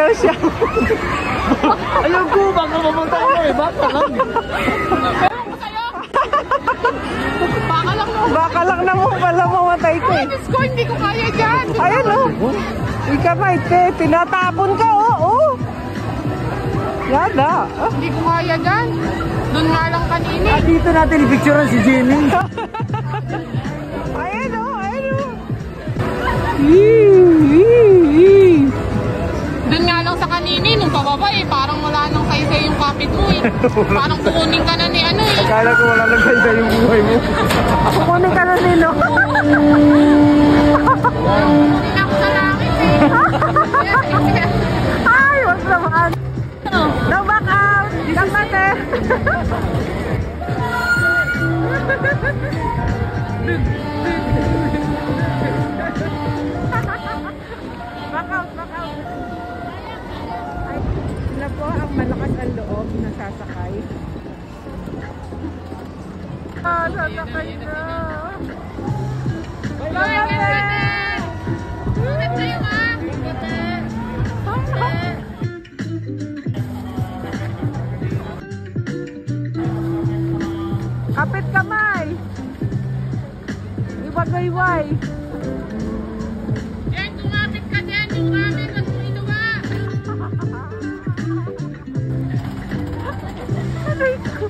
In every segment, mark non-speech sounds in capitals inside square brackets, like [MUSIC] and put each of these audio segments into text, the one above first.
daw siya. [LAUGHS] Ayun ko, baka mamunta ko eh. Baka lang. Baka lang mo. Baka lang naman pala mamatay ko eh. Diyos ko, hindi ko kaya dyan. Ayun oh. Ika maite, tinatapon ka oh. oh. Yada. Ah, Hindi ko kaya dyan. Doon nga lang kanina. Ah, dito natin i-picturean si Jimmy. [LAUGHS] Ayun oh, ayun oh. Yee, yee, eh. [LAUGHS] Parang kukunin ka na ni ano eh. Akala ko wala lang kayo yung buhay mo. Kukunin ka na sa langit eh. Ay, wag naman. No back out. Kakate. back sasakay. Ah, sasakay na. Bye, bye. Kapit kamay. Iwagayway. Yan, kumapit ka dyan. Yung ramen, wag Aray ko.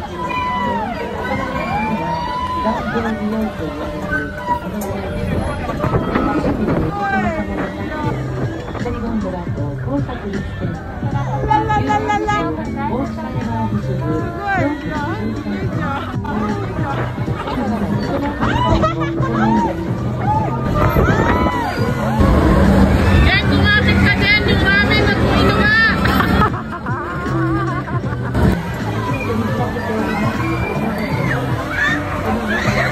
学校によいと言われる子供の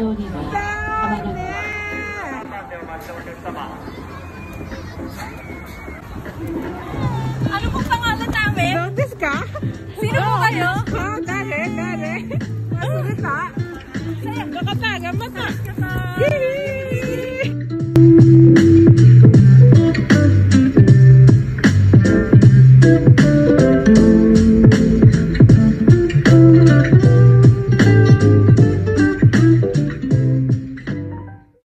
浜名湖 Ano pong pangalan namin? Notice ka? Sino po kayo? Ha, kare, kare. Masurita. Nakataga mata. Ka sa... Hihi.